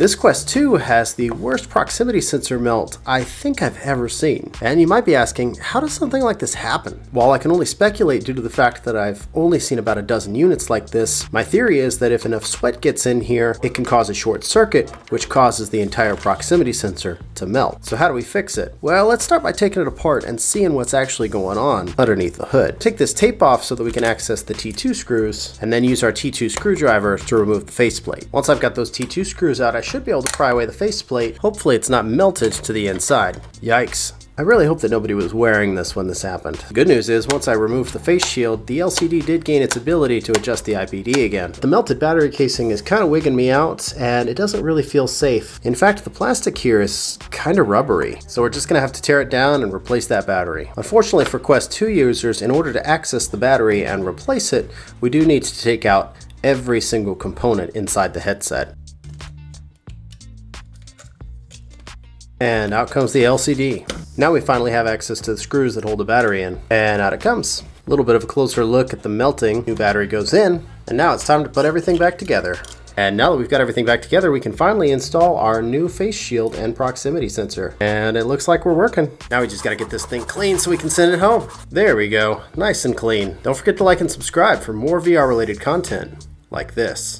This Quest 2 has the worst proximity sensor melt I think I've ever seen. And you might be asking, how does something like this happen? While I can only speculate due to the fact that I've only seen about a dozen units like this, my theory is that if enough sweat gets in here, it can cause a short circuit, which causes the entire proximity sensor to melt. So how do we fix it? Well, let's start by taking it apart and seeing what's actually going on underneath the hood. Take this tape off so that we can access the T2 screws, and then use our T2 screwdriver to remove the faceplate. Once I've got those T2 screws out, I should be able to pry away the faceplate. Hopefully it's not melted to the inside. Yikes. I really hope that nobody was wearing this when this happened. The good news is, once I removed the face shield, the LCD did gain its ability to adjust the IPD again. The melted battery casing is kind of wigging me out, and it doesn't really feel safe. In fact, the plastic here is kind of rubbery, so we're just going to have to tear it down and replace that battery. Unfortunately for Quest 2 users, in order to access the battery and replace it, we do need to take out every single component inside the headset. And out comes the LCD. Now we finally have access to the screws that hold the battery in. And out it comes. A little bit of a closer look at the melting. New battery goes in. And now it's time to put everything back together. And now that we've got everything back together, we can finally install our new face shield and proximity sensor. And it looks like we're working. Now we just gotta get this thing clean so we can send it home. There we go, nice and clean. Don't forget to like and subscribe for more VR related content like this.